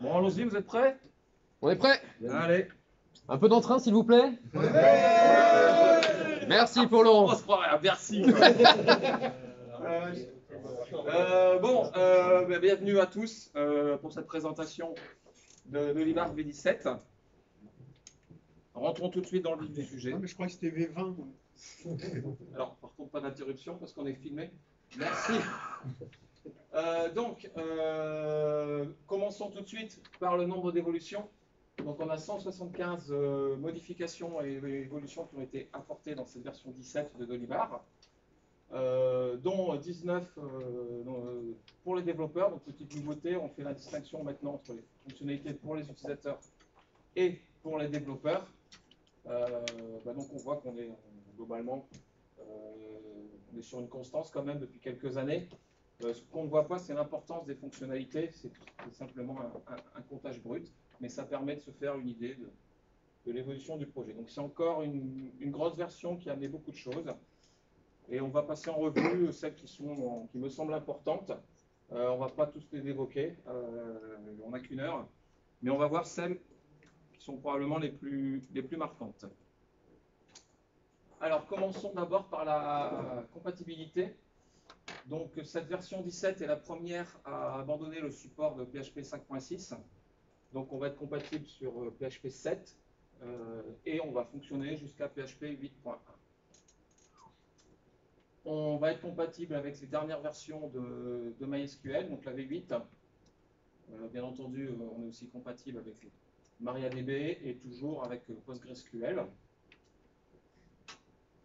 Bon, allons-y, vous êtes prêts? On est prêt Allez. Un peu d'entrain, s'il vous plaît Merci pour On Laurent. se croirait à Bercy. Euh, bon, euh, bah, bienvenue à tous euh, pour cette présentation de, de l'IMAR V17. Rentrons tout de suite dans le vif du sujet. Ah, mais je crois que c'était V20. moi. Alors, par contre, pas d'interruption parce qu'on est filmé. Merci. Euh, donc, euh, commençons tout de suite par le nombre d'évolutions. Donc, on a 175 euh, modifications et évolutions qui ont été apportées dans cette version 17 de Dolibar, dont 19 euh, dans, euh, pour les développeurs. Donc, petite nouveauté, on fait la distinction maintenant entre les fonctionnalités pour les utilisateurs et pour les développeurs. Bah, donc, on voit qu'on est globalement sur une constance quand même depuis quelques années. Euh, ce qu'on ne voit pas, c'est l'importance des fonctionnalités. C'est simplement un, comptage brut, mais ça permet de se faire une idée de, l'évolution du projet. Donc c'est encore une, une grosse version qui a amené beaucoup de choses. Et on va passer en revue celles qui, sont, qui me semblent importantes. Euh, on ne va pas tous les évoquer, euh, on n'a qu'une heure, mais on va voir celles qui sont probablement les plus, les plus marquantes. Alors, commençons d'abord par la compatibilité. Donc, cette version 17 est la première à abandonner le support de PHP 5.6. Donc, on va être compatible sur euh, PHP 7 euh, et on va fonctionner jusqu'à PHP 8.1. On va être compatible avec les dernières versions de, MySQL, donc la V8. Euh, bien entendu, euh, on est aussi compatible avec MariaDB et toujours avec euh, PostgreSQL.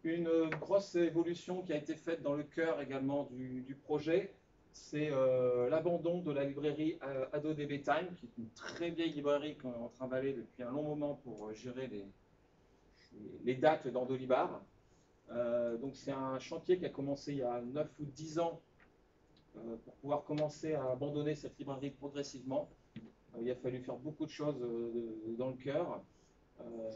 Une grosse évolution qui a été faite dans le cœur également du, projet, c'est euh, l'abandon de la librairie euh, AdoDBTime, qui est une très vieille librairie qu'on est en train d'aller depuis un long moment pour euh, gérer les, dates dans Dolibar. Donc c'est un chantier qui a commencé il y a 9 ou 10 ans pour pouvoir commencer à abandonner cette librairie progressivement. Il a fallu faire beaucoup de choses dans le cœur. Euh,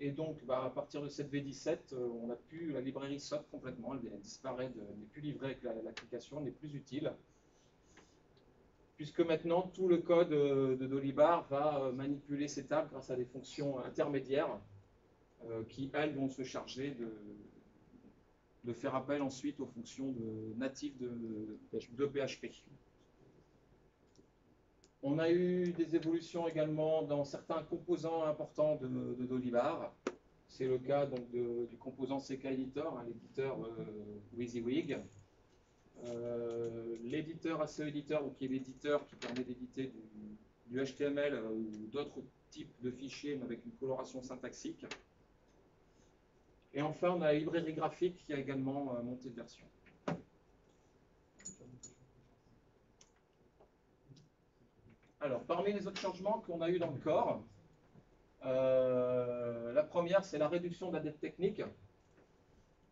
et donc, bah, à partir de cette V17, euh, on a pu, la librairie saute complètement, elle, elle disparaît, n'est plus livrée avec la- l'application, elle n'est plus utile. Puisque maintenant, tout le code euh, de Dolibar va manipuler ces tables grâce à des fonctions intermédiaires qui, elles, vont se charger de, faire appel ensuite aux fonctions natives de PHP. On a eu des évolutions également dans certains composants importants de, Dolibar. C'est le cas donc, du composant CK Editor, hein, l'éditeur euh, WYSIWYG. Euh, l'éditeur ACE Editor, qui est l'éditeur qui permet d'éditer du, HTML euh, ou d'autres types de fichiers, mais avec une coloration syntaxique. Et enfin, on a la librairie graphique qui a également monté de version. Alors, parmi les autres changements qu'on a eu dans le corps, euh, la première, c'est la réduction de la dette technique.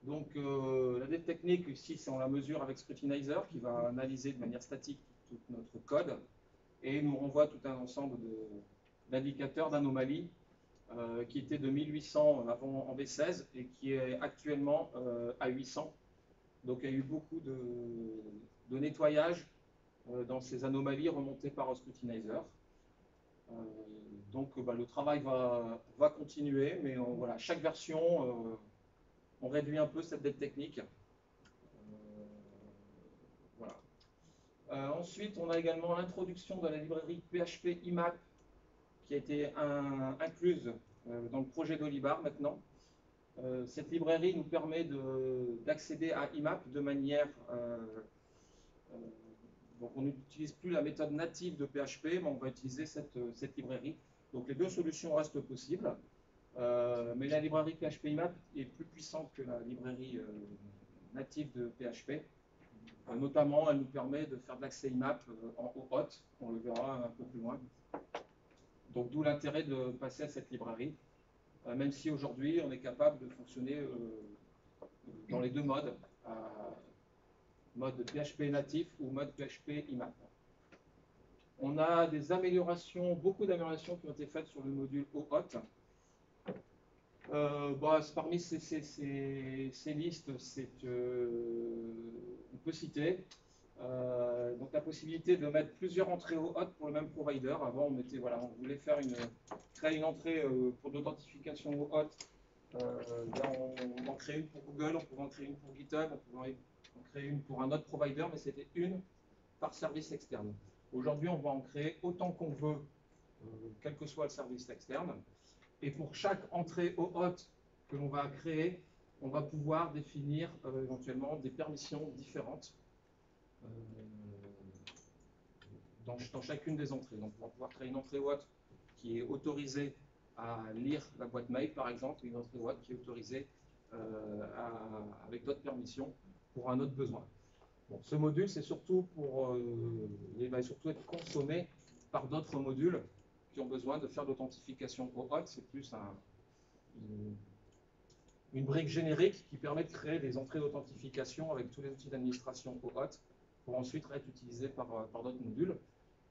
Donc, euh, la dette technique, ici, en la mesure avec Scrutinizer qui va analyser de manière statique tout notre code et nous renvoie tout un ensemble d'indicateurs, d'anomalies euh, qui était de 1800 avant en V16 et qui est actuellement à 800. Donc, il y a eu beaucoup de, nettoyage dans ces anomalies remontées par Scrutinizer. Euh, donc bah, le travail va, continuer, mais on- voilà, chaque version, euh, on réduit un peu cette dette technique. Euh, voilà. Euh, ensuite, on a également l'introduction de la librairie PHP IMAP qui a été un- incluse euh, dans le projet d'Olibar maintenant. Euh, cette librairie nous permet de- d'accéder à IMAP de manière euh, euh, donc on n'utilise plus la méthode native de PHP, mais on va utiliser cette, euh, cette librairie. Donc les deux solutions restent possibles, Euh, mais la librairie PHP IMAP est plus puissante que la librairie euh, native de PHP. Notamment, elle nous permet de faire de l'accès IMAP en OAuth, on le verra un peu plus loin. Donc d'où l'intérêt de passer à cette librairie, même si aujourd'hui on est capable de fonctionner dans les deux modes, mode PHP natif ou mode PHP IMAP. On a des améliorations, beaucoup d'améliorations qui ont été faites sur le module OAuth. Bah, parmi ces, listes, euh, on peut citer Euh, donc la possibilité de mettre plusieurs entrées au pour le même provider. Avant, on voilà, on voulait faire une, créer une entrée euh, pour l'authentification au on, en crée une pour Google, on pouvait en créer une pour GitHub, on pouvait en créer une pour un autre provider, mais c'était une par service externe. Aujourd'hui, on va en créer autant qu'on veut, quel que soit le service externe. Et pour chaque entrée au que l'on va créer, on va pouvoir définir éventuellement des permissions différentes euh, dans, chacune des entrées. Donc, on va pouvoir créer une entrée WOT qui est autorisée à lire la boîte mail, par exemple, une entrée WOT qui est autorisée euh, avec d'autres permissions pour un autre besoin. Bon, ce module, c'est surtout pour, euh, il va surtout être consommé par d'autres modules qui ont besoin de faire l'authentification au hot. C'est plus un, une, brique générique qui permet de créer des entrées d'authentification avec tous les outils d'administration au hot pour ensuite être utilisé par, euh, par d'autres modules.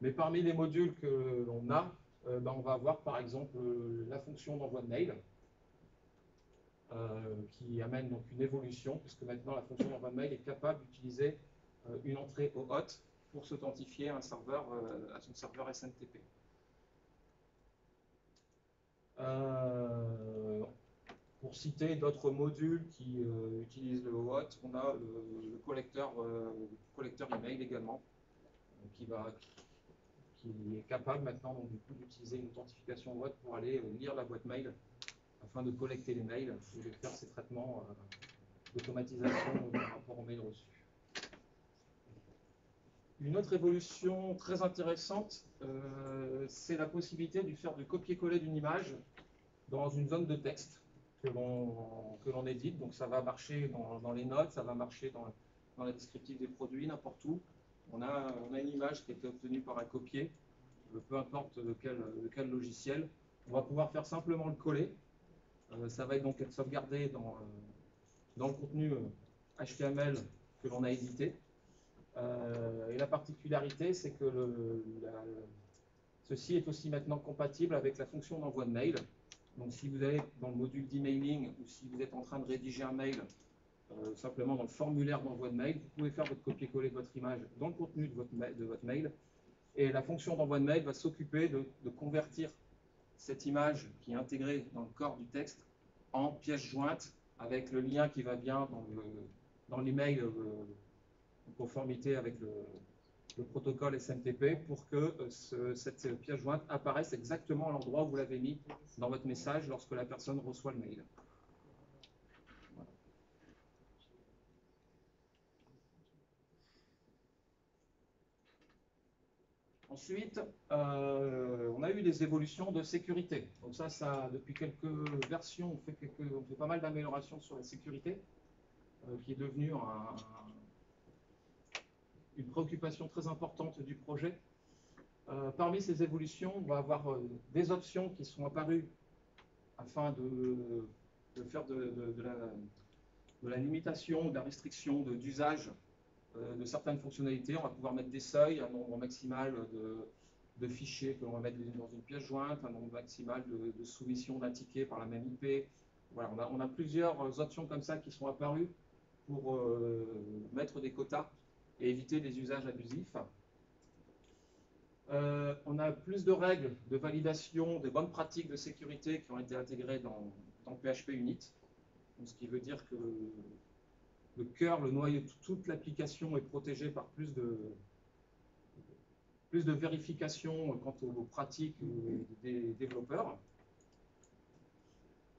Mais parmi les modules que l'on a, euh, ben, on va avoir par exemple euh, la fonction d'envoi de mail, qui amène donc une évolution, puisque maintenant la fonction d'envoi de mail est capable d'utiliser une entrée au pour s'authentifier serveur, à son serveur SNTP. Pour citer d'autres modules qui euh, utilisent le OAuth, on a le, collecteur, euh, collecteur email également, euh, qui, est capable maintenant d'utiliser une authentification OAuth pour aller lire la boîte mail afin de collecter les mails et de faire ces traitements d'automatisation par rapport aux mails reçus. Une autre évolution très intéressante, c'est la possibilité de faire du copier-coller d'une image dans une zone de texte que l'on édite. Donc ça va marcher dans, les notes, ça va marcher dans, la descriptive des produits, n'importe où. On a, on a, une image qui a été obtenue par un copier, euh, peu importe de quel, quel logiciel. On va pouvoir faire simplement le coller. Euh, ça va donc être sauvegardé dans, euh, dans le contenu HTML que l'on a édité. et la particularité, c'est que ceci est aussi maintenant compatible avec la fonction d'envoi de mail. Donc si vous allez dans le module d'emailing ou si vous êtes en train de rédiger un mail, euh, simplement dans le formulaire d'envoi de mail, vous pouvez faire votre copier-coller de votre image dans le contenu de votre, de votre mail. Et la fonction d'envoi de mail va s'occuper de, convertir cette image qui est intégrée dans le corps du texte en pièce jointe avec le lien qui va bien dans l'email euh, en conformité avec le, le protocole SMTP pour que euh, cette pièce jointe apparaisse exactement à l'endroit où vous l'avez mis dans votre message lorsque la personne reçoit le mail. Ensuite, euh, on a eu des évolutions de sécurité. Donc ça, depuis quelques versions, on fait, pas mal d'améliorations sur la sécurité, euh, qui est devenue un, une préoccupation très importante du projet. Euh, parmi ces évolutions, on va avoir des options qui sont apparues afin de, faire de, la, limitation, de la restriction d'usage de, certaines fonctionnalités. On va pouvoir mettre des seuils, un nombre maximal de, fichiers que l'on va mettre dans une pièce jointe, un nombre maximal de, soumissions d'un ticket par la même IP. Voilà, on a, plusieurs options comme ça qui sont apparues pour mettre des quotas et éviter les usages abusifs. Euh, on a plus de règles de validation des bonnes pratiques de sécurité qui ont été intégrées dans, PHP Unit. ce qui veut dire que le cœur, le noyau toute l'application est protégé par plus de, plus de vérification quant aux pratiques des développeurs.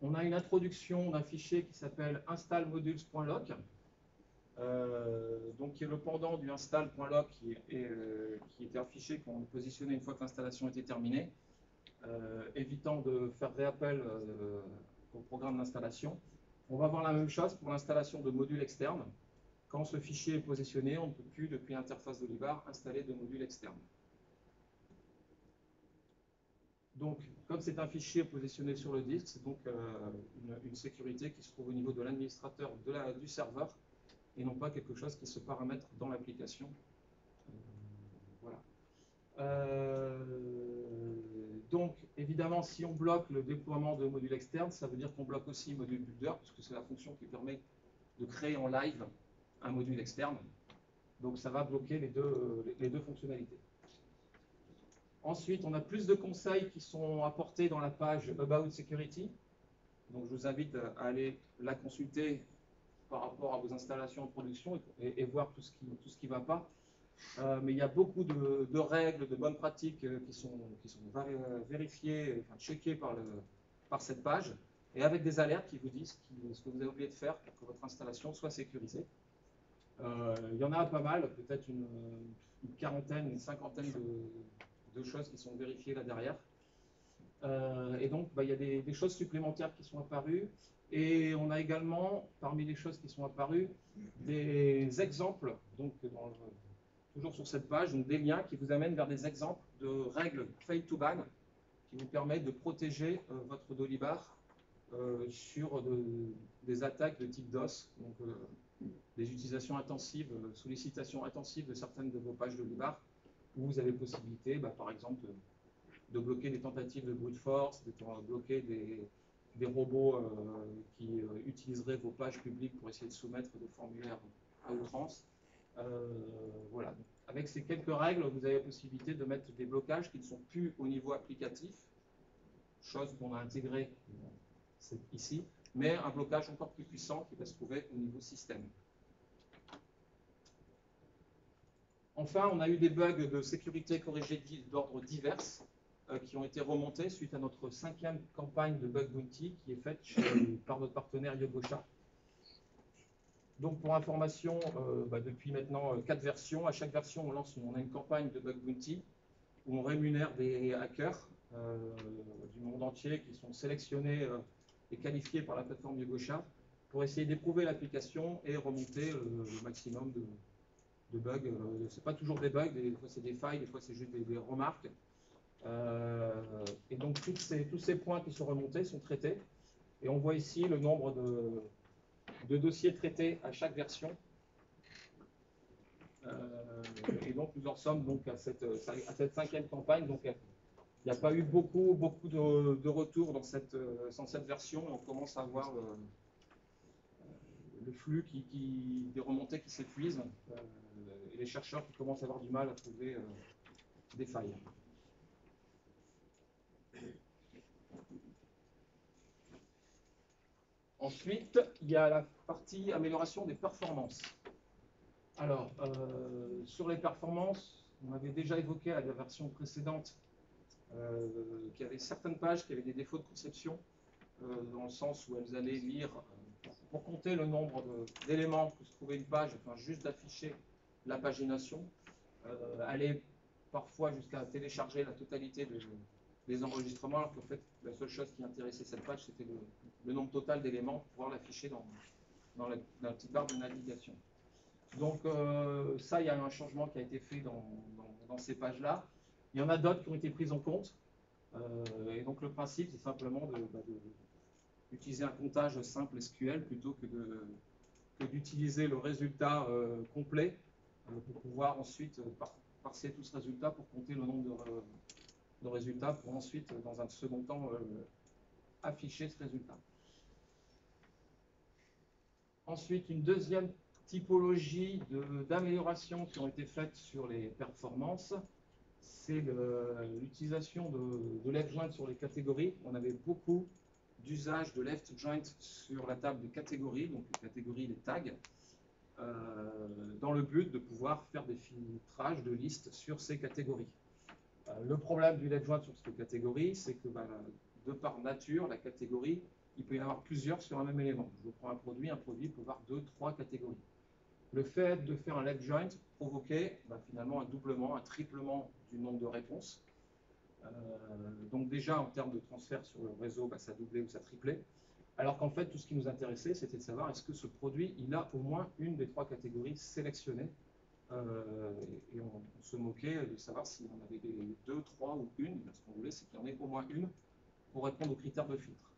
On a une introduction d'un fichier qui s'appelle installmodules.lock euh, donc qui est le pendant du install.log qui, euh, qui était affiché quand on le positionnait une fois que l'installation était terminée, euh, évitant de faire réappel au programme d'installation. On va voir la même chose pour l'installation de modules externes. Quand ce fichier est positionné, on ne peut plus, depuis l'interface d'Olivar, installer de modules externes. Donc, comme c'est un fichier positionné sur le disque, c'est donc une, sécurité qui se trouve au niveau de l'administrateur du serveur et non pas quelque chose qui se paramètre dans l'application. Euh, voilà. Euh, donc, évidemment, si on bloque le déploiement de modules externes, ça veut dire qu'on bloque aussi module builder, puisque c'est la fonction qui permet de créer en live un module externe. Donc ça va bloquer les deux, les deux fonctionnalités. Ensuite, on a plus de conseils qui sont apportés dans la page About Security. Donc je vous invite à aller la consulter par rapport à vos installations en production et, voir tout ce qui ne va pas. Euh, mais il y a beaucoup de, règles, de bonnes pratiques euh, qui sont, sont vérifiées, enfin checkées par, le, cette page, et avec des alertes qui vous disent ce que vous avez oublié de faire pour que votre installation soit sécurisée. Euh, il y en a pas mal, peut-être une, quarantaine, une cinquantaine de, choses qui sont vérifiées là derrière. et donc, bah, il y a des, choses supplémentaires qui sont apparues. Et on a également, parmi les choses qui sont apparues, des exemples, donc dans toujours sur cette page, donc des liens qui vous amènent vers des exemples de règles fail to ban qui vous permettent de protéger euh, votre Dolibar euh, sur des attaques de type DOS, donc euh, des utilisations intensives, sollicitations intensives de certaines de vos pages Dolibar, où vous avez possibilité, bah, par exemple, de, bloquer des tentatives de brute force, de bloquer des, des robots qui utiliseraient vos pages publiques pour essayer de soumettre des formulaires à outrance. Euh, voilà. avec ces quelques règles, vous avez la possibilité de mettre des blocages qui ne sont plus au niveau applicatif, chose qu'on a intégrée ici, mais un blocage encore plus puissant qui va se trouver au niveau système. Enfin, on a eu des bugs de sécurité corrigés d'ordre divers euh, qui ont été remontés suite à notre cinquième campagne de bug bounty qui est faite par notre partenaire Yogosha. Donc pour information, euh, bah, depuis maintenant euh, quatre versions, à chaque version on lance a une campagne de bug bounty où on rémunère des hackers euh, du monde entier qui sont sélectionnés et qualifiés par la plateforme Yogosha pour essayer d'éprouver l'application et remonter le maximum de, bugs. Ce n'est pas toujours des bugs, des fois c'est des failles, des fois c'est juste des, remarques. et donc tous ces points qui sont remontés sont traités. Et on voit ici le nombre de, de dossiers traités à chaque version. Euh, et donc nous en sommes donc à cette, à cette cinquième campagne. Donc il n'y a pas eu beaucoup, beaucoup de, retours dans cette, dans cette version. On commence à voir le, le flux qui, des remontées qui s'épuisent euh, et les chercheurs qui commencent à avoir du mal à trouver euh, des failles. Ensuite, il y a la partie amélioration des performances. Alors, euh, sur les performances, on avait déjà évoqué à la version précédente euh, qu'il y avait certaines pages qui avaient des défauts de conception, euh, dans le sens où elles allaient lire, pour, compter le nombre d'éléments que se trouvait une page, enfin juste d'afficher la pagination, aller parfois jusqu'à télécharger la totalité de, des enregistrements, alors qu'en fait, la seule chose qui intéressait cette page, c'était le, nombre total d'éléments pour pouvoir l'afficher dans, la, petite barre de navigation. Donc euh, ça, il y a un changement qui a été fait dans, ces pages-là. Il y en a d'autres qui ont été prises en compte. Euh, et donc le principe, c'est simplement bah, d'utiliser un comptage simple SQL plutôt que d'utiliser le résultat euh, complet pour pouvoir ensuite parser tout ce résultat pour compter le nombre de, de résultats pour ensuite, dans un second temps, euh, afficher ce résultat. Ensuite, une deuxième typologie d'améliorations qui ont été faites sur les performances, c'est l'utilisation de, de, left joint sur les catégories. On avait beaucoup d'usage de left joint sur la table des catégories, donc les catégories, les tags, euh, dans le but de pouvoir faire des filtrages de listes sur ces catégories. Euh, le problème du left joint sur cette catégorie, c'est que bah, de par nature, la catégorie, il peut y avoir plusieurs sur un même élément. Je prends un produit, un produit peut avoir deux, trois catégories. Le fait de faire un left joint provoquait bah, finalement un doublement, un triplement du nombre de réponses. Euh, donc déjà, en termes de transfert sur le réseau, bah, ça doublait ou ça triplait. Alors qu'en fait, tout ce qui nous intéressait, c'était de savoir est-ce que ce produit, il a au moins une des trois catégories sélectionnées euh, et on, se moquait de savoir si on avait deux, trois ou une. Ce qu'on voulait, c'est qu'il y en ait au moins une pour répondre aux critères de filtre.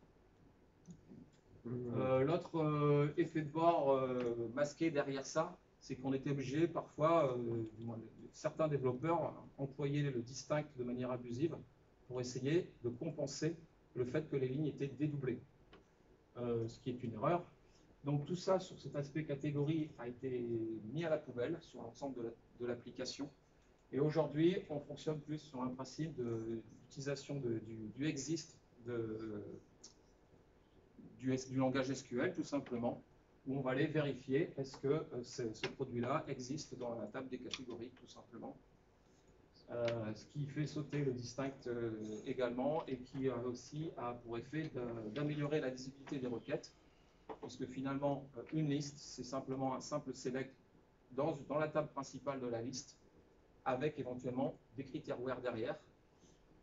Euh, l'autre euh, effet de bord masqué derrière ça, c'est qu'on était obligé parfois, certains développeurs employaient le distinct de manière abusive pour essayer de compenser le fait que les lignes étaient dédoublées. ce qui est une erreur, Donc tout ça sur cet aspect catégorie a été mis à la poubelle sur l'ensemble de l'application. et aujourd'hui, on fonctionne plus sur un principe d'utilisation du, exist du, langage SQL tout simplement, où on va aller vérifier est-ce que euh, ce, produit-là existe dans la table des catégories tout simplement. Euh, ce qui fait sauter le distinct euh, également et qui aussi a pour effet d'améliorer la lisibilité des requêtes puisque finalement, euh, une liste, c'est simplement un simple select dans, dans, la table principale de la liste, avec éventuellement des critères where derrière.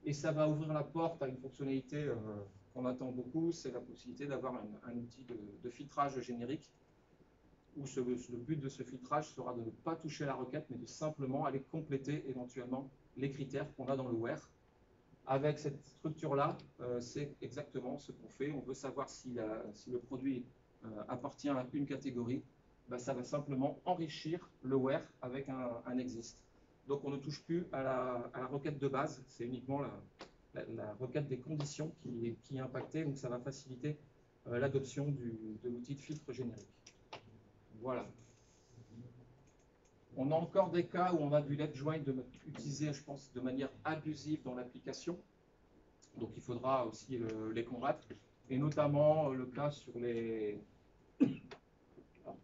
Et ça va ouvrir la porte à une fonctionnalité euh, qu'on attend beaucoup, c'est la possibilité d'avoir un, outil de, filtrage générique, où le but de ce filtrage sera de ne pas toucher la requête, mais de simplement aller compléter éventuellement les critères qu'on a dans le where. Avec cette structure-là, euh, c'est exactement ce qu'on fait. On veut savoir si, le produit euh, appartient à une catégorie, bah, ça va simplement enrichir le where avec un, exist. Donc on ne touche plus à la, requête de base, c'est uniquement la, requête des conditions qui, qui, est impactée, donc ça va faciliter euh, l'adoption de l'outil de filtre générique. Voilà. On a encore des cas où on a du let join utilisé, je pense, de manière abusive dans l'application. Donc il faudra aussi les combattre. Et notamment le cas sur les,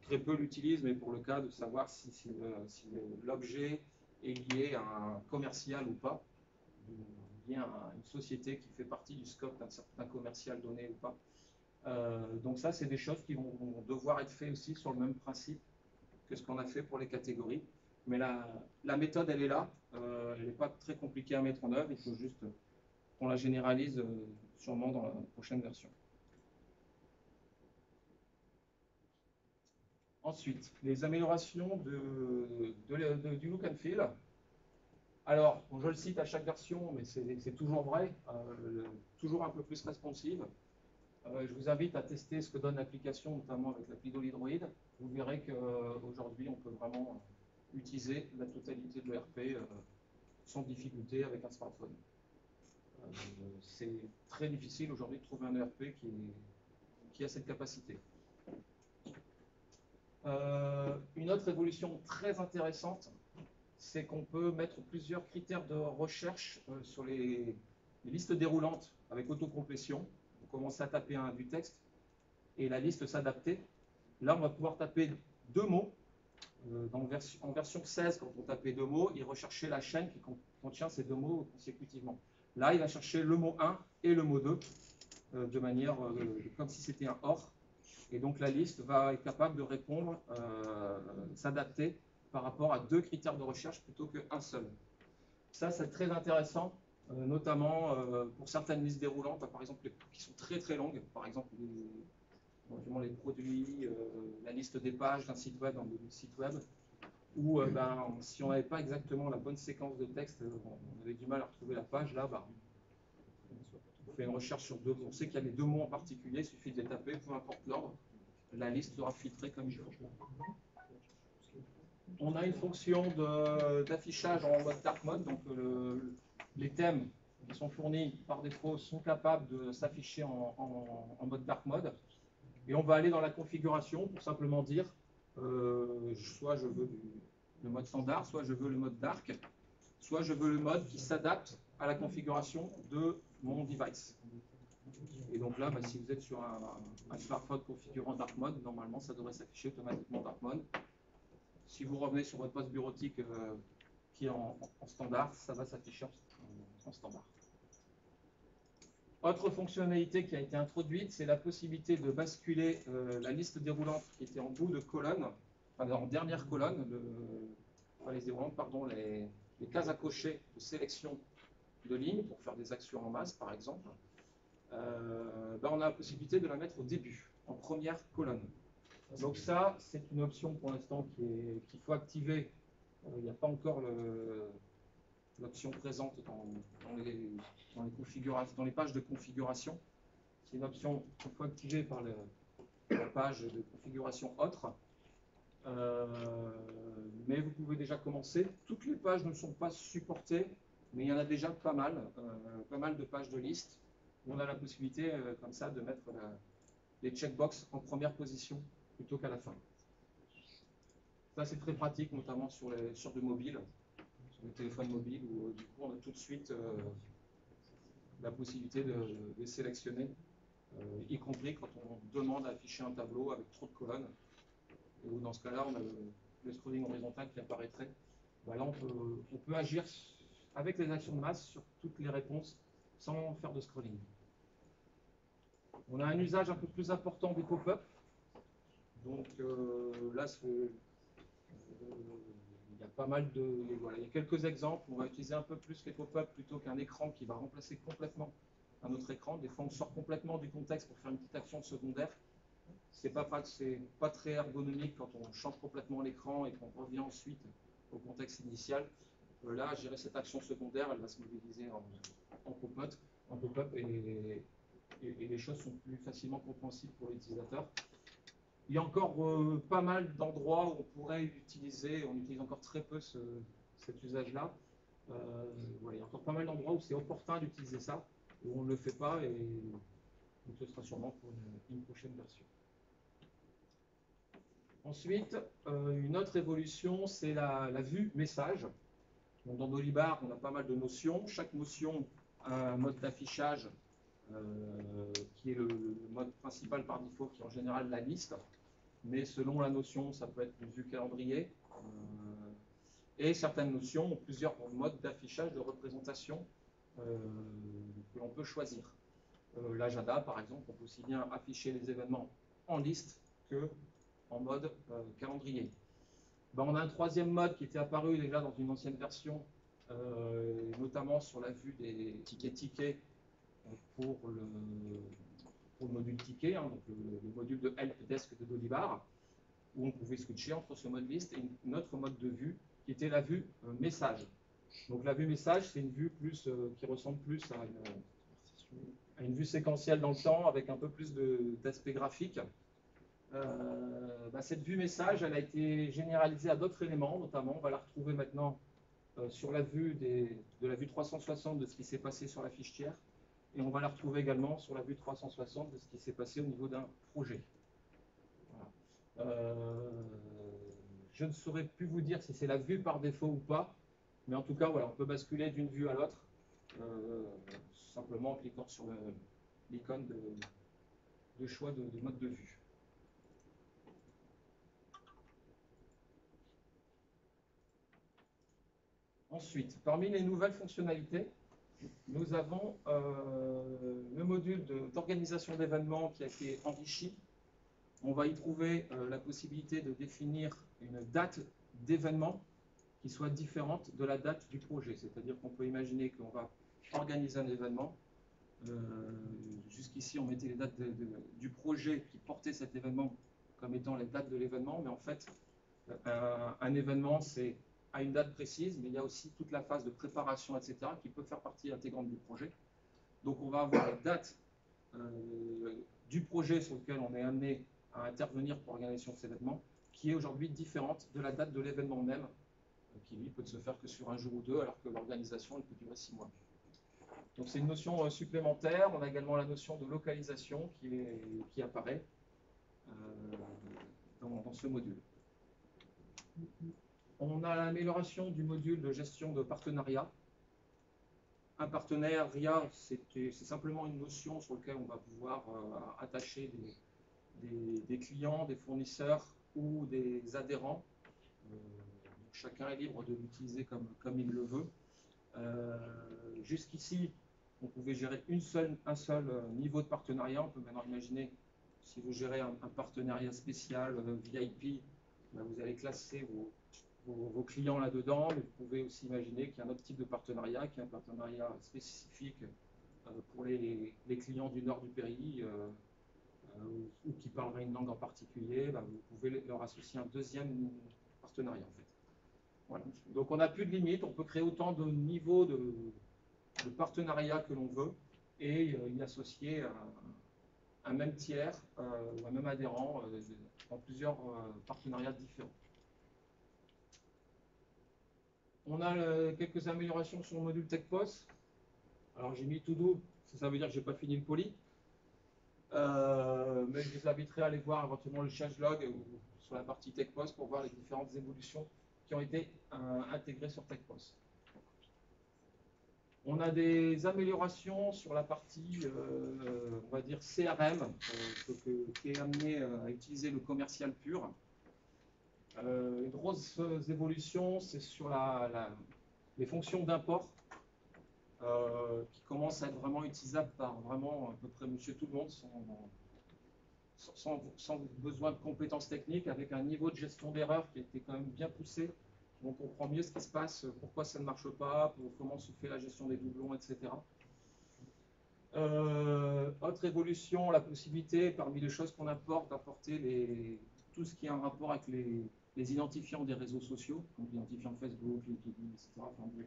très peu l'utilisent, mais pour le cas de savoir si, l'objet est lié à un commercial ou pas, lié à une société qui fait partie du scope d'un certain commercial donné ou pas. Euh, donc ça, c'est des choses qui vont, devoir être faites aussi sur le même principe que ce qu'on a fait pour les catégories. Mais la, la méthode, elle est là. Euh, elle n'est pas très compliquée à mettre en œuvre. Il faut juste qu'on la généralise euh, sûrement dans la prochaine version. Ensuite, les améliorations du look and feel. Alors, je le cite à chaque version, mais c'est toujours vrai, euh, toujours un peu plus responsive. Euh, je vous invite à tester ce que donne l'application, notamment avec l'appli d'Olidroid. Vous verrez qu'aujourd'hui, on peut vraiment utiliser la totalité de l'ERP euh, sans difficulté avec un smartphone. c'est très difficile aujourd'hui de trouver un ERP qui a cette capacité. Euh, une autre évolution très intéressante, c'est qu'on peut mettre plusieurs critères de recherche euh, sur les, listes déroulantes avec autocomplétion. On commence à taper un, du texte et la liste s'adapter. Là, on va pouvoir taper deux mots. Euh, en version 16, quand on tapait deux mots, il recherchait la chaîne qui contient ces deux mots consécutivement. Là, il va chercher le mot 1 et le mot 2 de manière comme si c'était un OR. Et donc la liste va être capable de répondre, euh, s'adapter par rapport à deux critères de recherche plutôt qu'un seul. Ça, c'est très intéressant, euh, notamment euh, pour certaines listes déroulantes, par exemple qui sont très très longues, par exemple les, les produits, la liste des pages d'un site web, d'un site web, où ben, si on n'avait pas exactement la bonne séquence de texte, on avait du mal à retrouver la page, là, ben, on fait une recherche sur deux, on sait qu'il y a les deux mots en particulier, il suffit de les taper, peu importe l'ordre, la liste sera filtrée comme il faut. On a une fonction d'affichage en mode dark mode, donc les thèmes qui sont fournis par défaut sont capables de s'afficher en, mode dark mode. Et on va aller dans la configuration pour simplement dire euh, soit je veux le mode standard, soit je veux le mode dark, soit je veux le mode qui s'adapte à la configuration de mon device. Et donc là, bah, si vous êtes sur un, smartphone configurant Dark Mode, normalement, ça devrait s'afficher automatiquement Dark Mode. Si vous revenez sur votre poste bureautique euh, qui est en, standard, ça va s'afficher en. Autre fonctionnalité qui a été introduite, c'est la possibilité de basculer euh, la liste déroulante qui était en bout de colonne, enfin en dernière colonne, le, les déroulantes, pardon, les, cases à cocher de sélection de lignes pour faire des actions en masse, par exemple, euh, ben, on a la possibilité de la mettre au début, en première colonne. Donc ça, c'est une option pour l'instant qu'il faut activer. Euh, il n'y a pas encore l'option présente dans, les, pages de configuration. C'est une option qu'il faut activer par la page de configuration autre. Euh, mais vous pouvez déjà commencer. Toutes les pages ne sont pas supportées mais il y en a déjà pas mal, euh, pas mal de pages de liste on a la possibilité euh, comme ça de mettre les checkbox en première position plutôt qu'à la fin. Ça, c'est très pratique, notamment sur, les, sur mobile, sur les téléphones mobiles, où euh, du coup, on a tout de suite euh, la possibilité de, de sélectionner, euh, y compris quand on demande à afficher un tableau avec trop de colonnes, et où dans ce cas-là, on a le, le scrolling horizontal qui apparaîtrait. Bah là, on peut, agir avec les actions de masse sur toutes les réponses sans faire de scrolling. On a un usage un peu plus important des pop-up. Donc là, euh, y a pas mal de. Voilà, il y a quelques exemples. On va utiliser un peu plus les pop-up plutôt qu'un écran qui va remplacer complètement un autre écran. Des fois, on sort complètement du contexte pour faire une petite action secondaire. C'est pas, pas, très ergonomique quand on change complètement l'écran et qu'on revient ensuite au contexte initial. Euh, là, gérer cette action secondaire, elle va se mobiliser en, pop-up, en et, et- et les choses sont plus facilement compréhensibles pour l'utilisateur. Il y a encore euh, pas mal d'endroits où on pourrait utiliser, on utilise encore très peu ce- cet usage-là. Euh, il y a encore pas mal d'endroits où c'est opportun d'utiliser ça, où on ne le fait pas et ce sera sûrement pour une, prochaine version. Ensuite, euh, une autre évolution, c'est la, vue message. Dans Dolibar, on a pas mal de notions. Chaque notion a un mode d'affichage qui est le, le mode principal par défaut, qui est en général la liste. Mais selon la notion, ça peut être une vue calendrier. Euh, et certaines notions ont plusieurs modes d'affichage, de représentation euh, que l'on peut choisir. Euh, L'agenda, par exemple, on peut aussi bien afficher les événements en liste que en mode calendrier. Ben, on a un troisième mode qui était apparu déjà dans une ancienne version, notamment sur la vue des tickets tickets pour le, pour le module ticket, hein, donc le, le module de helpdesk de Dolibar, où on pouvait switcher entre ce mode liste et autre mode de vue qui était la vue euh, message. Donc la vue message, c'est une vue plus, euh, qui ressemble plus à une, à une vue séquentielle dans le temps avec un peu plus d'aspect graphique. Euh, bah, cette vue message, elle a été généralisée à d'autres éléments, notamment, on va la retrouver maintenant euh, sur la vue de la vue 360 de ce qui s'est passé sur la fiche tiers, et on va la retrouver également sur la vue 360 de ce qui s'est passé au niveau d'un projet. Euh, je ne saurais plus vous dire si c'est la vue par défaut ou pas, mais en tout cas, voilà, on peut basculer d'une vue à l'autre, euh, simplement en cliquant sur l'icône de, choix de mode de vue. Ensuite, parmi les nouvelles fonctionnalités, nous avons euh, le module d'organisation d'événements qui a été enrichi. On va y trouver euh, la possibilité de définir une date d'événement qui soit différente de la date du projet. C'est-à-dire qu'on peut imaginer qu'on va organiser un événement. Euh, Jusqu'ici, on mettait les dates du projet qui portait cet événement comme étant les dates de l'événement, mais en fait, un événement, c'est à une date précise, mais il y a aussi toute la phase de préparation, etc., qui peut faire partie intégrante du projet. Donc on va avoir la date euh, du projet sur lequel on est amené à intervenir pour l'organisation de cet événement, qui est aujourd'hui différente de la date de l'événement même, euh, qui lui peut se faire que sur un jour ou deux, alors que l'organisation peut durer six mois. Donc c'est une notion euh, supplémentaire. On a également la notion de localisation qui, apparaît dans ce module. On a l'amélioration du module de gestion de partenariat. Un partenariat, c'est simplement une notion sur laquelle on va pouvoir euh, attacher des, clients, des fournisseurs ou des adhérents. Euh, chacun est libre de l'utiliser comme, il le veut. Euh, Jusqu'ici, on pouvait gérer un seul niveau de partenariat. On peut maintenant imaginer, si vous gérez un, partenariat spécial VIP, ben, vous allez classer vos, vos- vos clients là-dedans, mais vous pouvez aussi imaginer qu'il y a un autre type de partenariat, qui est un partenariat spécifique euh, pour les, clients du nord du pays, euh, euh, ou, qui parleraient une langue en particulier, ben, vous pouvez leur associer un deuxième partenariat en fait. Donc on n'a plus de limite, on peut créer autant de niveaux de, partenariat que l'on veut et y associer un, même tiers ou un même adhérent euh, dans plusieurs partenariats différents. On a euh, quelques améliorations sur le module TechPost. Alors j'ai mis tout doux, ça, veut dire que j'ai pas fini le poli. Euh, mais je vous inviterai à aller voir éventuellement le changelog ou sur la partie TechPost pour voir les différentes évolutions qui ont été euh, intégrées sur TechPost. On a des améliorations sur la partie, euh, on va dire, CRM, qui est amené à utiliser le commercial pur. Une grosse évolution, c'est sur les fonctions d'import euh, qui commence à être vraiment utilisable par vraiment à peu près monsieur tout le monde sans, sans, besoin de compétences techniques, avec un niveau de gestion d'erreur qui était quand même bien poussé. on comprend mieux ce qui se passe, pourquoi ça ne marche pas, comment se fait la gestion des doublons, etc. Euh, autre évolution, la possibilité, parmi les choses qu'on apporte, d'apporter les, tout ce qui a un rapport avec les, identifiants des réseaux sociaux, donc l'identifiant Facebook, LinkedIn, etc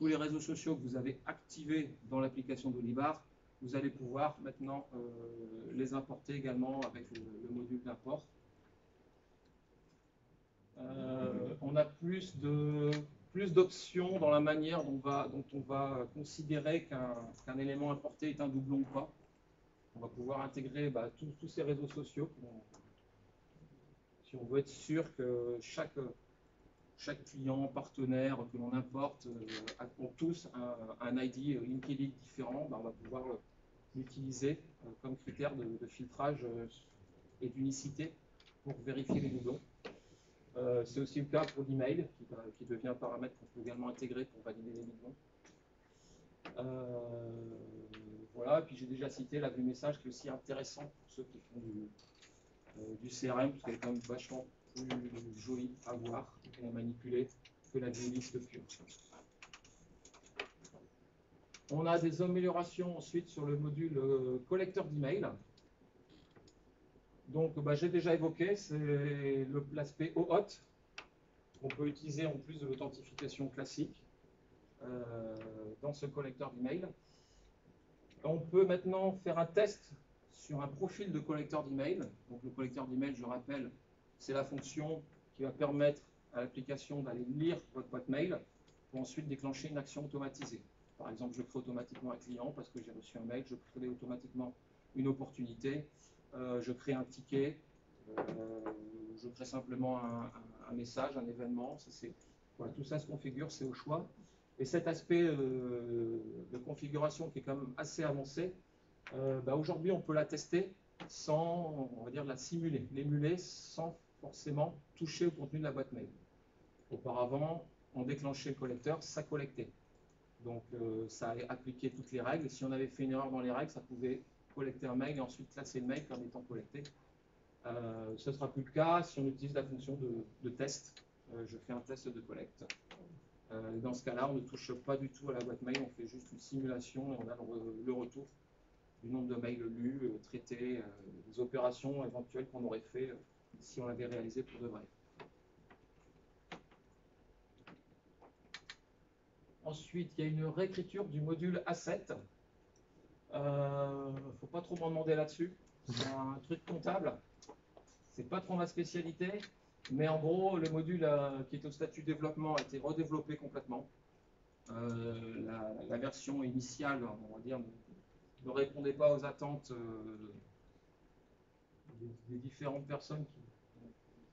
tous les réseaux sociaux que vous avez activés dans l'application d'Olibar, vous allez pouvoir maintenant euh, les importer également avec le, module d'import. Euh, on a plus de plus d'options dans la manière dont, on va considérer qu'un élément importé est un doublon ou pas. On va pouvoir intégrer bah, tous ces réseaux sociaux. Si on veut être sûr que chaque chaque client, partenaire que l'on importe euh, ont tous un, ID LinkedIn différent, ben, on va pouvoir l'utiliser euh, comme critère de, filtrage euh, et d'unicité pour vérifier les doublons. C'est aussi le cas pour l'email, qui, qui, devient un paramètre qu'on peut également intégrer pour valider les doublons. voilà, puis j'ai déjà cité la vue message qui est aussi intéressant pour ceux qui font du, du CRM, parce qu'elle est quand même vachement plus joli à voir et à manipuler que la liste pure. On a des améliorations ensuite sur le module euh, collecteur d'email. Donc, bah, j'ai déjà évoqué, c'est l'aspect OAuth qu'on peut utiliser en plus de l'authentification classique euh, dans ce collecteur d'email. On peut maintenant faire un test sur un profil de collecteur d'email. Donc, le collecteur d'email, je rappelle, c'est la fonction qui va permettre à l'application d'aller lire votre boîte mail pour ensuite déclencher une action automatisée. Par exemple, je crée automatiquement un client parce que j'ai reçu un mail, je crée automatiquement une opportunité, euh, je crée un ticket, euh, je crée simplement un, message, un événement. tout ça se configure, c'est au choix. Et cet aspect euh, de configuration qui est quand même assez avancé, bah, aujourd'hui on peut la tester sans, on va dire, la simuler, l'émuler sans forcément toucher au contenu de la boîte mail. Auparavant, on déclenchait le collecteur, ça collectait. Donc euh, ça appliquer toutes les règles. Si on avait fait une erreur dans les règles, ça pouvait collecter un mail et ensuite classer le mail comme étant collecté. Euh, ce ne sera plus le cas si on utilise la fonction de, test. Euh, je fais un test de collecte. dans ce cas-là, on ne touche pas du tout à la boîte mail, on fait juste une simulation et on a le, retour du nombre de mails lus, traités, des opérations éventuelles qu'on aurait fait si on l'avait réalisé pour de vrai. Ensuite, il y a une réécriture du module A7. Il ne faut pas trop m'en demander là-dessus. C'est un truc comptable. C'est pas trop ma spécialité. Mais en gros, le module euh, qui est au statut développement a été redéveloppé complètement. Euh, la, version initiale, on va dire, ne, répondait pas aux attentes euh, des, différentes personnes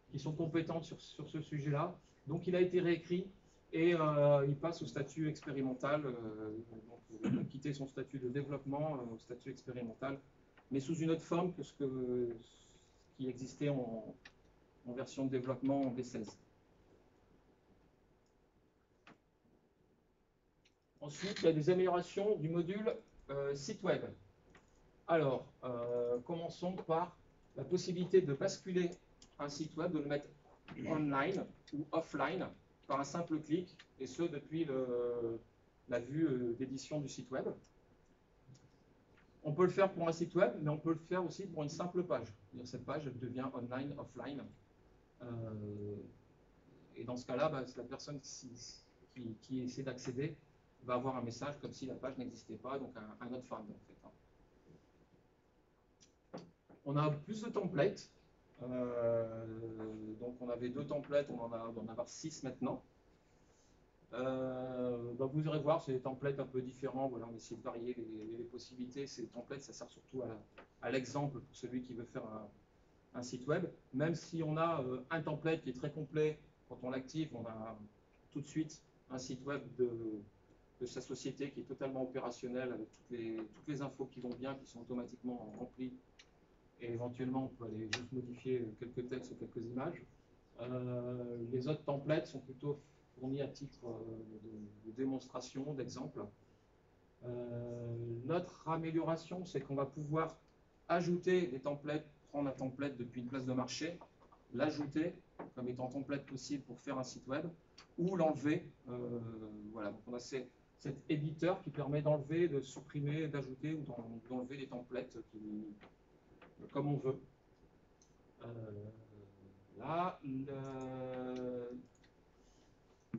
qui sont compétentes sur, sur ce sujet-là. Donc il a été réécrit et euh, il passe au statut expérimental, euh, il va quitter son statut de développement euh, au statut expérimental, mais sous une autre forme que ce, qui existait en, en version de développement en V16. Ensuite, il y a des améliorations du module site web. Alors, commençons par la possibilité de basculer un site web, de le mettre online ou offline par un simple clic, et ce depuis la vue euh, d'édition du site web. On peut le faire pour un site web, mais on peut le faire aussi pour une simple page. Cette page devient online, offline. Euh, et dans ce cas-là, bah, la personne qui, essaie d'accéder va avoir un message comme si la page n'existait pas, donc un, autre fait. Hein. On a plus de templates. Euh, donc on avait deux templates, on en a, on en avoir six maintenant. Euh, bah, vous irez voir, c'est des templates un peu différents. Voilà, on essaie de varier les, possibilités. Ces templates, ça sert surtout à, l'exemple pour celui qui veut faire un, site web. Même si on a euh, un template qui est très complet, quand on l'active, on a tout de suite un site web de, sa société qui est totalement opérationnel avec toutes les, toutes les infos qui vont bien, qui sont automatiquement remplies. Et éventuellement, on peut aller juste modifier quelques textes ou quelques images. Euh, les autres templates sont plutôt fournis à titre euh, de, démonstration, d'exemple. Euh, notre amélioration, c'est qu'on va pouvoir ajouter des templates, prendre un template depuis une place de marché, l'ajouter comme étant template possible pour faire un site web, ou l'enlever. voilà, donc on a cet éditeur qui permet d'enlever, de supprimer, d'ajouter ou d'enlever des templates comme on veut. Là,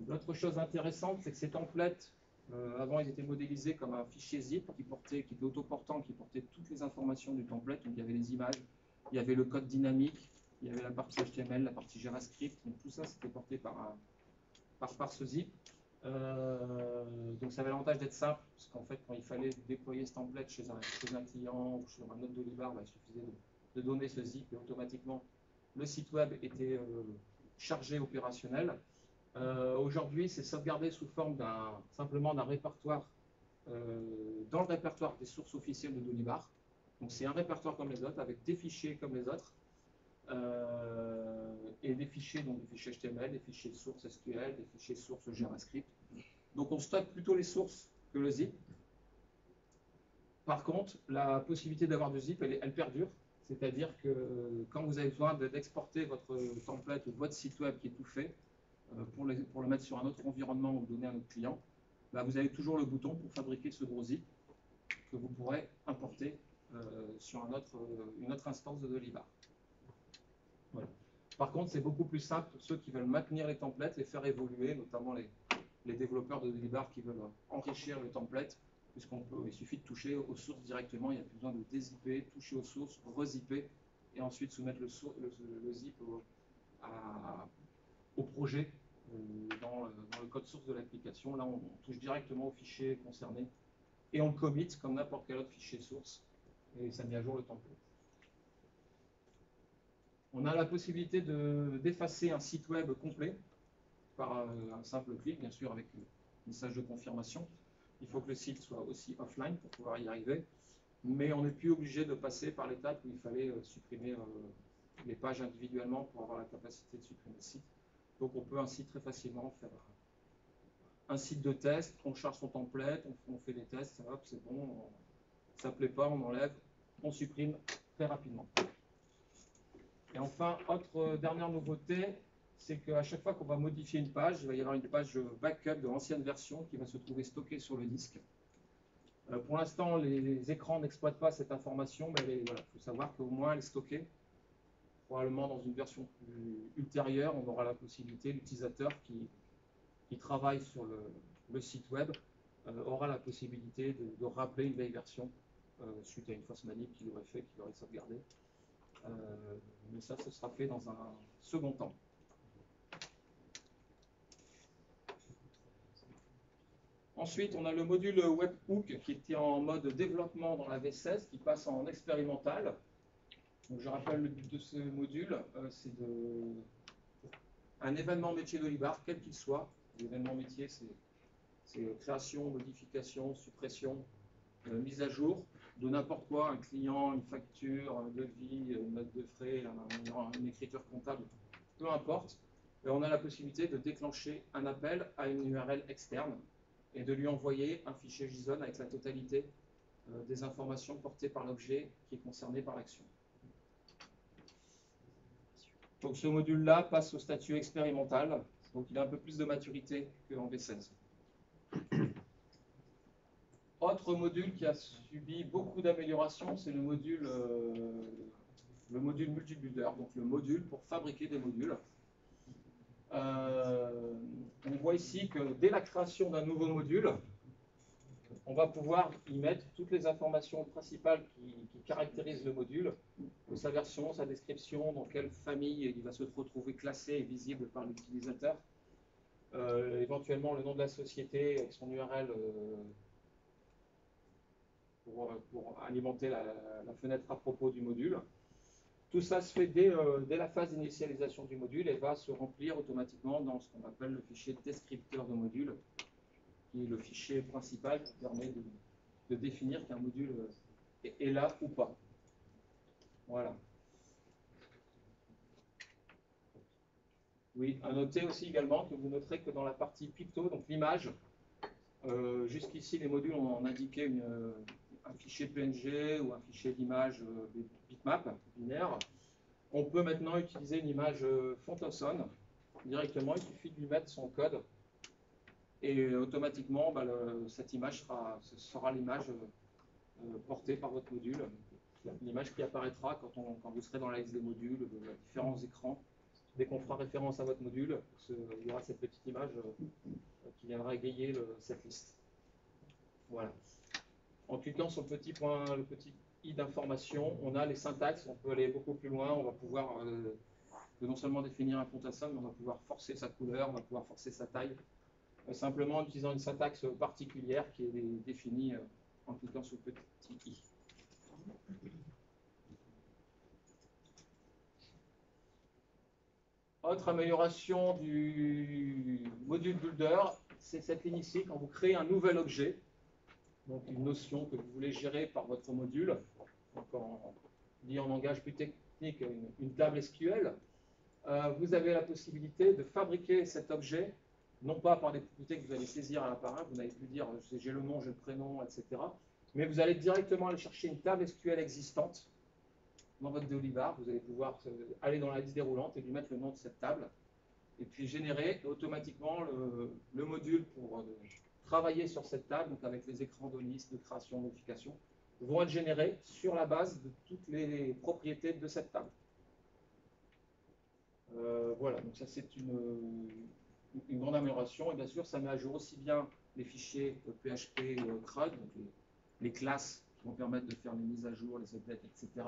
l'autre chose intéressante, c'est que ces templates, euh, avant, ils étaient modélisés comme un fichier zip qui, portait, qui était autoportant, qui portait toutes les informations du template. Donc, il y avait les images, il y avait le code dynamique, il y avait la partie HTML, la partie JavaScript. Donc, tout ça, c'était porté par, par, ce zip. Euh, donc, ça avait l'avantage d'être simple, parce qu'en fait, quand il fallait déployer ce template chez un, client ou sur un autre Dolibar, il suffisait de donner ce zip et automatiquement le site web était euh, chargé opérationnel. Euh, aujourd'hui, c'est sauvegardé sous forme simplement d'un répertoire dans le répertoire des sources officielles de Dolibar. Donc c'est un répertoire comme les autres, avec des fichiers comme les autres, et des fichiers, donc des fichiers HTML, des fichiers sources SQL, des fichiers sources JavaScript. Donc on stocke plutôt les sources que le zip. Par contre, la possibilité d'avoir du zip, elle perdure. C'est-à-dire que quand vous avez besoin d'exporter votre template ou votre site web qui est tout fait, euh, pour, le mettre sur un autre environnement ou donner à notre client, bah, vous avez toujours le bouton pour fabriquer ce gros zip que vous pourrez importer euh, sur un autre, euh, une autre instance de Dolibar. Par contre, c'est beaucoup plus simple pour ceux qui veulent maintenir les templates, les faire évoluer, notamment les, développeurs de Dolibar qui veulent enrichir le template puisqu'on peut, suffit de toucher aux sources directement, il n'y a plus besoin de dézipper, toucher aux sources, rezipper, et ensuite soumettre le, zip au, projet euh, dans, le code source de l'application. Là, on, touche directement au fichier concerné et on commit comme n'importe quel autre fichier source, et ça met à jour le template. On a la possibilité d'effacer un site web complet par un, un simple clic, bien sûr, avec un message de confirmation il faut que le site soit aussi offline pour pouvoir y arriver. Mais on n'est plus obligé de passer par l'étape où il fallait euh, supprimer euh, les pages individuellement pour avoir la capacité de supprimer le site. Donc on peut ainsi très facilement faire un site de test, on charge son template, on, fait des tests, c'est bon, ça ne plaît pas, on enlève, on supprime très rapidement. Et enfin, autre euh, dernière nouveauté, c'est qu'à chaque fois qu'on va modifier une page, il va y avoir une page backup de l'ancienne version qui va se trouver stockée sur le disque. Euh, pour l'instant, les, écrans n'exploitent pas cette information, mais il faut savoir qu'au moins elle est stockée. Probablement dans une version ultérieure, on aura la possibilité, l'utilisateur qui, travaille sur le, site web euh, aura la possibilité de, rappeler une vieille version suite à une fausse manip qu'il aurait fait, qu'il aurait sauvegardé. Mais ça, ce sera fait dans un second temps. Ensuite, on a le module Webhook qui était en mode développement dans la V16, qui passe en expérimental. Donc, je rappelle le but de ce module, euh, c'est un événement métier d'Olibar, quel qu'il soit. L'événement métier, c'est création, modification, suppression, euh, mise à jour de n'importe quoi, un client, une facture, un devis, une note de frais, une écriture comptable, peu importe. On a la possibilité de déclencher un appel à une URL externe et de lui envoyer un fichier JSON avec la totalité euh, des informations portées par l'objet qui est concerné par l'action. Donc ce module-là passe au statut expérimental, donc il a un peu plus de maturité qu'en V16. Autre module qui a subi beaucoup d'améliorations, c'est le module, euh, le module multibuilder, donc le module pour fabriquer des modules. Euh, on voit ici que dès la création d'un nouveau module, on va pouvoir y mettre toutes les informations principales qui, caractérisent le module, sa version, sa description, dans quelle famille il va se retrouver classé et visible par l'utilisateur. euh, éventuellement le nom de la société avec son URL pour, pour, alimenter la, fenêtre à propos du module. Tout ça se fait dès, dès la phase d'initialisation du module et va se remplir automatiquement dans ce qu'on appelle le fichier descripteur de module, qui est le fichier principal qui permet de, définir qu'un module est là ou pas. Voilà. Oui, à noter aussi également que vous noterez que dans la partie picto, donc l'image, euh, jusqu'ici les modules ont indiqué une, un fichier PNG ou un fichier d'image euh, bitmap binaire. On peut maintenant utiliser une image euh, directement, il suffit de lui mettre son code et automatiquement bah, cette image sera, l'image euh, portée par votre module l'image qui apparaîtra quand, vous serez dans la liste des modules, différents écrans. Dès qu'on fera référence à votre module, il y aura cette petite image euh, qui viendra égayer cette liste. Voilà. En cliquant sur le petit point, le petit i d'information, on a les syntaxes, on peut aller beaucoup plus loin, on va pouvoir euh, non seulement définir un somme, mais on va pouvoir forcer sa couleur, on va pouvoir forcer sa taille, euh, simplement en utilisant une syntaxe particulière qui est définie en cliquant sur le petit i. Autre amélioration du module Builder, c'est cette ligne ici, quand vous créez un nouvel objet, donc une notion que vous voulez gérer par votre module, donc en, en langage plus technique, une, table SQL, euh, vous avez la possibilité de fabriquer cet objet, non pas par des propriétés que vous allez saisir à l'appareil, vous n'allez plus dire j'ai le nom, j'ai le prénom, etc., mais vous allez directement aller chercher une table SQL existante dans votre Dolibar. Vous allez pouvoir aller dans la liste déroulante et lui mettre le nom de cette table. Et puis générer automatiquement le, module pour euh, travailler sur cette table, donc avec les écrans de liste, de création, de modification, vont être générés sur la base de toutes les propriétés de cette table. Euh, voilà, donc ça c'est une, grande amélioration. Et bien sûr, ça met à jour aussi bien les fichiers PHP euh, CRUD, donc les, classes qui vont permettre de faire les mises à jour, les updates, etc.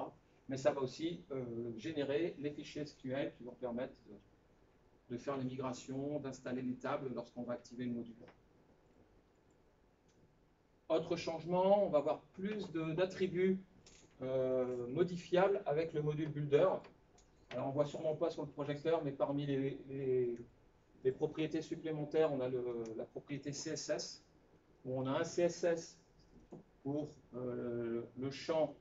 Mais ça va aussi euh, générer les fichiers SQL qui vont permettre de, faire les migrations, d'installer les tables lorsqu'on va activer le module. Autre changement, on va avoir plus d'attributs euh, modifiables avec le module Builder. Alors on voit sûrement pas sur le projecteur, mais parmi les, propriétés supplémentaires, on a la propriété CSS, où on a un CSS pour euh, le champ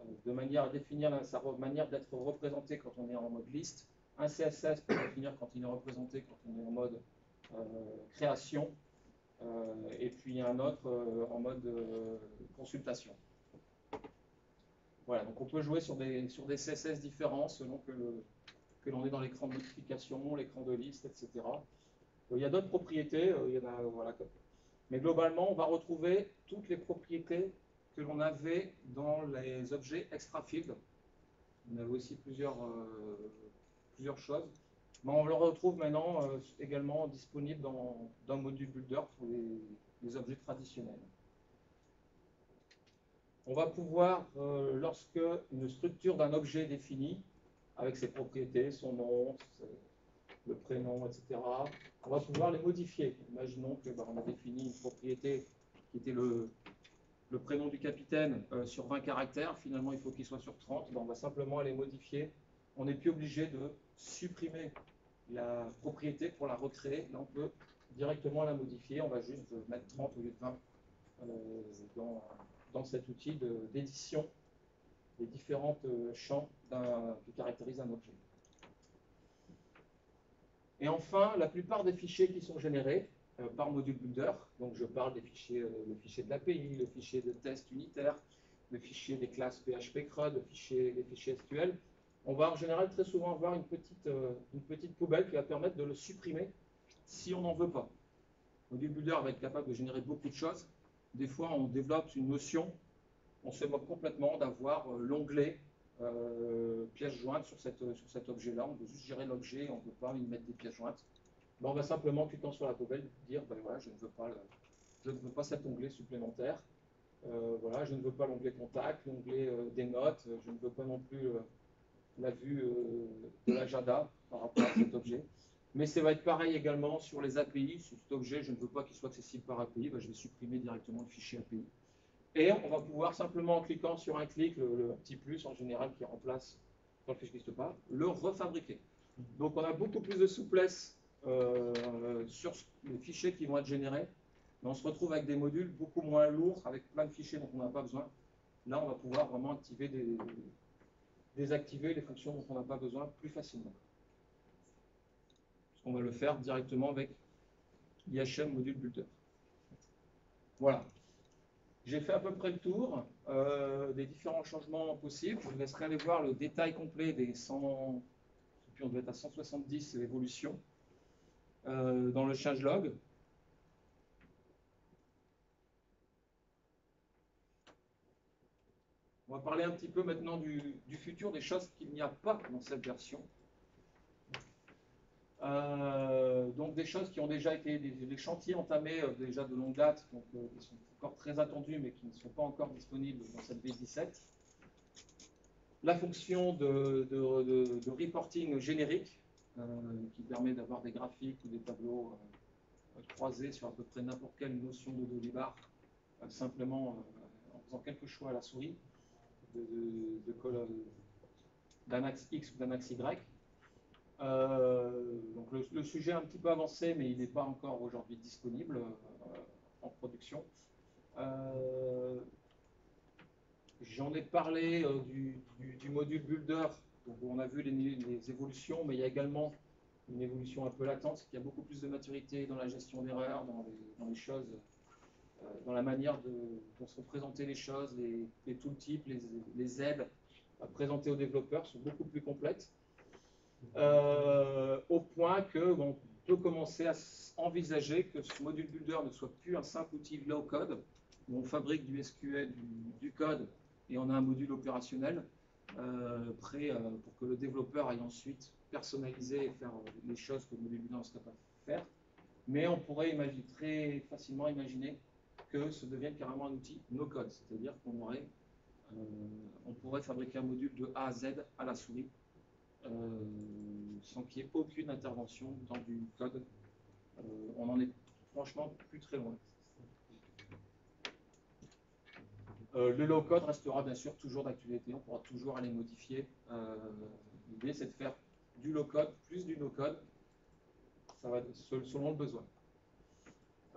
euh, de manière à définir sa manière d'être représenté quand on est en mode liste, un CSS pour définir quand il est représenté quand on est en mode création, et puis un autre en mode consultation. Voilà, donc on peut jouer sur des, sur des CSS différents selon que, que l'on est dans l'écran de notification, l'écran de liste, etc. Il y a d'autres propriétés, il y en a, voilà, mais globalement, on va retrouver toutes les propriétés que l'on avait dans les objets extra field. On avait aussi plusieurs, euh, plusieurs choses. On le retrouve maintenant euh, également disponible dans, dans Module Builder pour les, objets traditionnels. On va pouvoir, euh, lorsque une structure d'un objet est définie, avec ses propriétés, son nom, le prénom, etc., on va pouvoir les modifier. Imaginons que bah, on a défini une propriété qui était le, prénom du capitaine euh, sur 20 caractères, finalement il faut qu'il soit sur 30, bah, on va simplement aller modifier. On n'est plus obligé de supprimer la propriété pour la recréer, on peut directement la modifier, on va juste mettre 30 au lieu de 20 euh, dans, cet outil d'édition des différents euh, champs qui caractérisent un objet. Et enfin, la plupart des fichiers qui sont générés euh, par module builder, donc je parle des fichiers, le fichier de l'API, le fichier de test unitaire, le fichier des classes PHP CRUD, le les fichiers SQL, on va en général très souvent avoir une petite, euh, une petite poubelle qui va permettre de le supprimer si on n'en veut pas. Module Builder va être capable de générer beaucoup de choses. Des fois, on développe une notion, on se moque complètement d'avoir l'onglet euh, pièces jointes sur, sur cet objet-là. On veut juste gérer l'objet, on ne peut pas y mettre des pièces jointes. Ben, on va simplement, cliquant sur la poubelle, dire ben je ne veux pas, je ne veux pas cet onglet supplémentaire. Euh, voilà, je ne veux pas l'onglet contact, l'onglet euh, des notes, je ne veux pas non plus la vue de l'agenda par rapport à cet objet. Mais ça va être pareil également sur les API. Si cet objet, je ne veux pas qu'il soit accessible par API, ben, je vais supprimer directement le fichier API. Et on va pouvoir simplement en cliquant sur un clic, le, petit plus en général qui remplace quand le fichier n'existe pas, le refabriquer. Donc on a beaucoup plus de souplesse euh, sur les fichiers qui vont être générés, mais on se retrouve avec des modules beaucoup moins lourds, avec plein de fichiers dont on n'a pas besoin. Là, on va pouvoir vraiment activer des, désactiver les fonctions dont on n'a pas besoin plus facilement. On va le faire directement avec l'IHM module builder. Voilà. J'ai fait à peu près le tour euh, des différents changements possibles. Je vous laisserai aller voir le détail complet des 100, on doit être à 170 évolutions euh, dans le changelog. On va parler un petit peu maintenant du, futur, des choses qu'il n'y a pas dans cette version. Euh, donc des choses qui ont déjà été des, chantiers entamés euh, déjà de longue date, donc euh, qui sont encore très attendus mais qui ne sont pas encore disponibles dans cette V17. La fonction de, reporting générique qui permet d'avoir des graphiques ou des tableaux croisés sur à peu près n'importe quelle notion de dolibar simplement en faisant quelques choix à la souris de, colonne d'un axe X ou d'un axe Y. Euh, donc le, sujet est un petit peu avancé, mais il n'est pas encore aujourd'hui disponible euh, en production. Euh, j'en ai parlé du, module Builder, donc on a vu les, évolutions, mais il y a également une évolution un peu latente, c'est qu'il y a beaucoup plus de maturité dans la gestion d'erreurs, dans, les, choses dans la manière dont sont présentées les choses, les, les tooltips, les, les, aides à présenter aux développeurs sont beaucoup plus complètes, euh, au point que on peut commencer à envisager que ce module builder ne soit plus un simple outil low code où on fabrique du SQL, du, code et on a un module opérationnel euh, prêt pour que le développeur aille ensuite personnaliser et faire les choses que le module builder ne serait pas faire. Mais on pourrait très facilement imaginer que ce devienne carrément un outil no-code, c'est-à-dire qu'on aurait, euh, on pourrait fabriquer un module de A à Z à la souris, euh, sans qu'il y ait aucune intervention dans du code. Euh, on en est franchement plus très loin. le low-code restera bien sûr toujours d'actualité, on pourra toujours aller modifier. L'idée c'est de faire du low-code plus du no-code, ça va selon le besoin.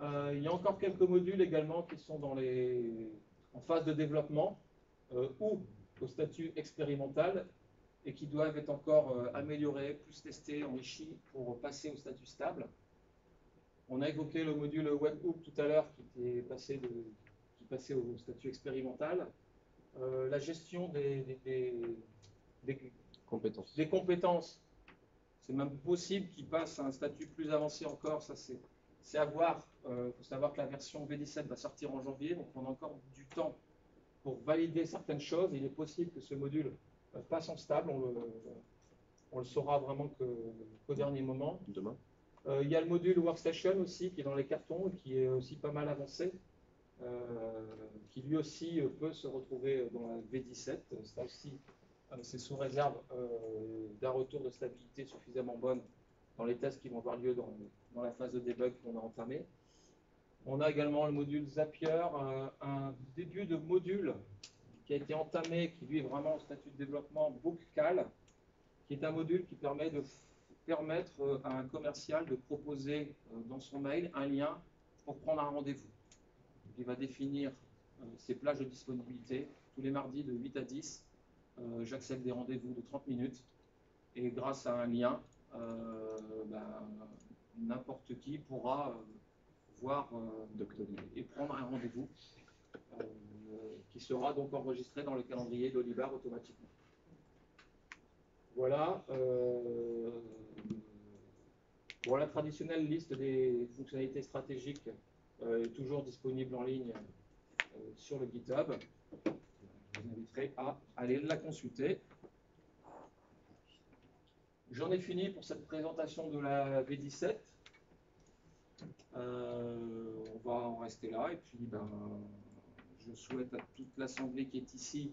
Euh, il y a encore quelques modules également qui sont dans les, en phase de développement euh, ou au statut expérimental et qui doivent être encore euh, améliorés, plus testés, enrichis pour passer au statut stable. On a évoqué le module Webhook tout à l'heure qui, est passé de, qui passait au statut expérimental. la gestion des, des, compétences. Des compétences. C'est même possible qu'il passe à un statut plus avancé encore. Ça, c'est c'est à voir. Il euh, faut savoir que la version V17 va sortir en janvier, donc on a encore du temps pour valider certaines choses. Il est possible que ce module euh, passe en stable. On le, on le saura vraiment qu'au dernier moment. Demain. Euh, il y a le module Workstation aussi qui est dans les cartons et qui est aussi pas mal avancé. qui lui aussi peut se retrouver dans la V17. Ça aussi, c'est sous réserve d'un retour de stabilité suffisamment bonne dans les tests qui vont avoir lieu dans, la phase de debug qu'on a entamée. On a également le module Zapier, euh, un début de module qui a été entamé, qui lui est vraiment au statut de développement BookCal, qui est un module qui permet de permettre euh, à un commercial de proposer euh, dans son mail un lien pour prendre un rendez-vous. Il va définir ses plages de disponibilité. Tous les mardis de 8 à 10, j'accepte des rendez-vous de 30 minutes et grâce à un lien, ben, n'importe qui pourra euh, voir euh, et prendre un rendez-vous euh, qui sera donc enregistré dans le calendrier d'Olibar automatiquement. Voilà. la traditionnelle liste des fonctionnalités stratégiques est toujours disponible en ligne sur le GitHub. Je vous inviterai à aller la consulter. J'en ai fini pour cette présentation de la V17. Euh, on va en rester là. Et puis, ben, je souhaite à toute l'assemblée qui est ici,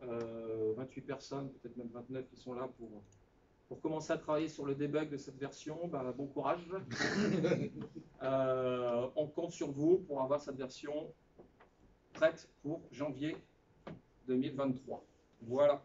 28 euh, personnes, peut-être même 29 qui sont là pour, pour commencer à travailler sur le debug de cette version, bah, bon courage. Euh, on compte sur vous pour avoir cette version prête pour janvier 2023. Voilà.